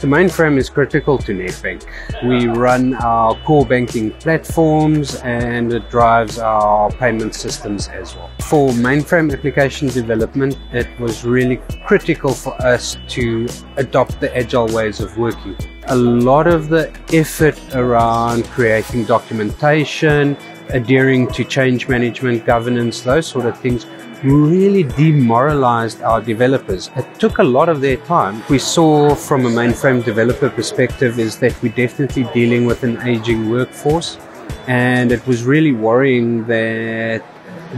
The mainframe is critical to Nedbank. We run our core banking platforms and it drives our payment systems as well. For mainframe application development, it was really critical for us to adopt the agile ways of working. A lot of the effort around creating documentation, adhering to change management, governance, those sort of things really demoralized our developers. It took a lot of their time. We saw from a mainframe developer perspective is that we're definitely dealing with an aging workforce and it was really worrying that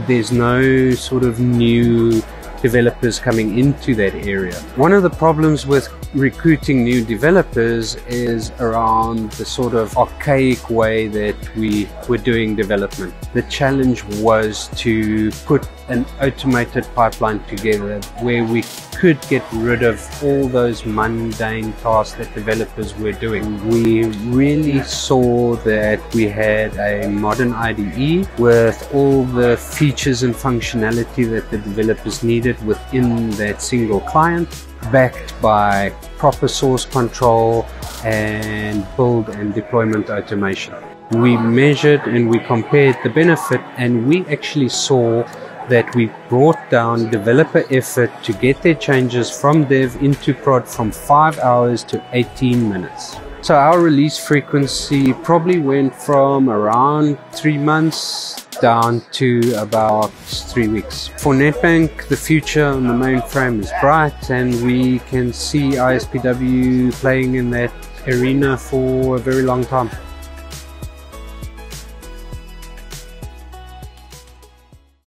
there's no sort of new developers coming into that area. One of the problems with recruiting new developers is around the sort of archaic way that we were doing development. The challenge was to put an automated pipeline together where we could get rid of all those mundane tasks that developers were doing. We really saw that we had a modern IDE with all the features and functionality that the developers needed within that single client backed by proper source control and build and deployment automation. We measured and we compared the benefit and we actually saw that we brought down developer effort to get their changes from dev into prod from 5 hours to 18 minutes. So our release frequency probably went from around 3 months down to about 3 weeks. For Nedbank, the future on the mainframe is bright and we can see ISPW playing in that arena for a very long time.